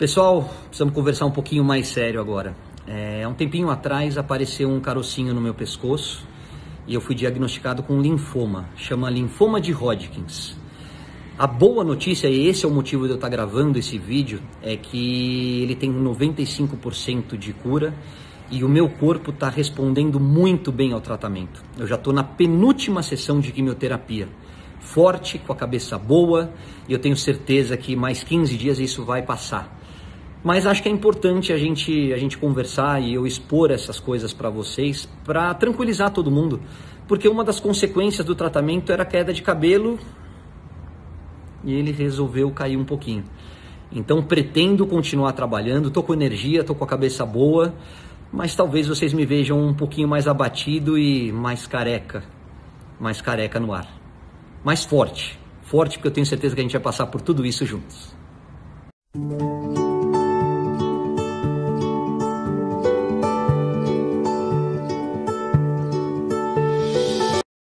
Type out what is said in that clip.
Pessoal, precisamos conversar um pouquinho mais sério agora. É, um tempinho atrás apareceu um carocinho no meu pescoço e eu fui diagnosticado com linfoma, chama linfoma de Hodgkins. A boa notícia, e esse é o motivo de eu estar gravando esse vídeo, é que ele tem 95% de cura e o meu corpo está respondendo muito bem ao tratamento. Eu já estou na penúltima sessão de quimioterapia, forte, com a cabeça boa, e eu tenho certeza que mais 15 dias isso vai passar. Mas acho que é importante a gente, a gente conversar e eu expor essas coisas para vocês, para tranquilizar todo mundo, porque uma das consequências do tratamento era a queda de cabelo e ele resolveu cair um pouquinho. Então pretendo continuar trabalhando, estou com energia, estou com a cabeça boa, mas talvez vocês me vejam um pouquinho mais abatido e mais careca, mais careca no ar, mais forte, forte porque eu tenho certeza que a gente vai passar por tudo isso juntos.